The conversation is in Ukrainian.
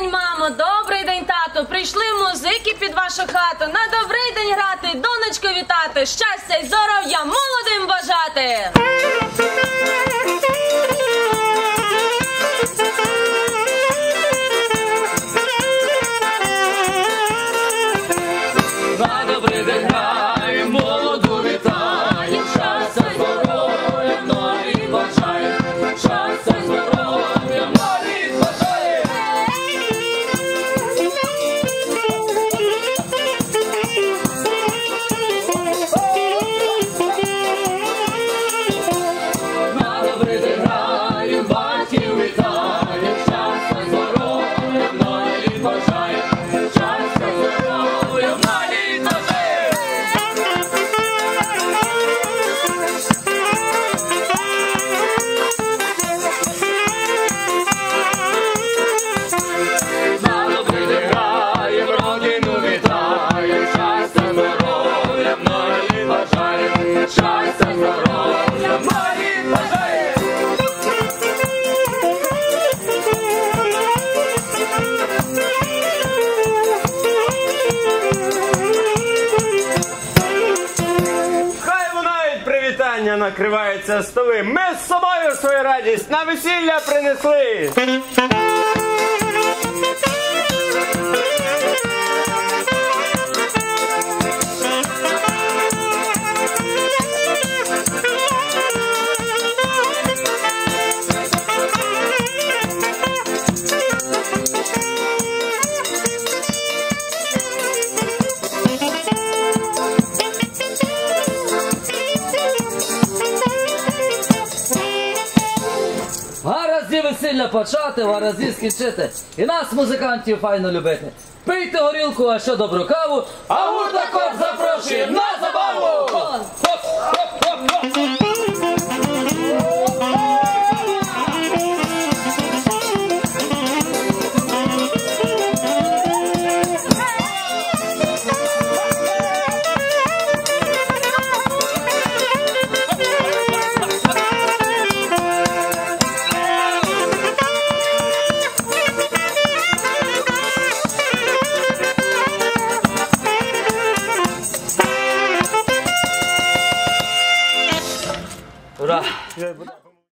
день, мамо, добрий день, тато. Прийшли музики під вашу хату. На добрий день грати, донечко вітати, щастя й здоров'я молодим бажати. Привітання, накриваються столи. Ми з собою свою радість на весілля принесли. Гаразді весілля почати, гаразді скінчити. І нас, музикантів, файно любити. Пийте горілку, а що добру каву, а гуртаков запрошує 놀아.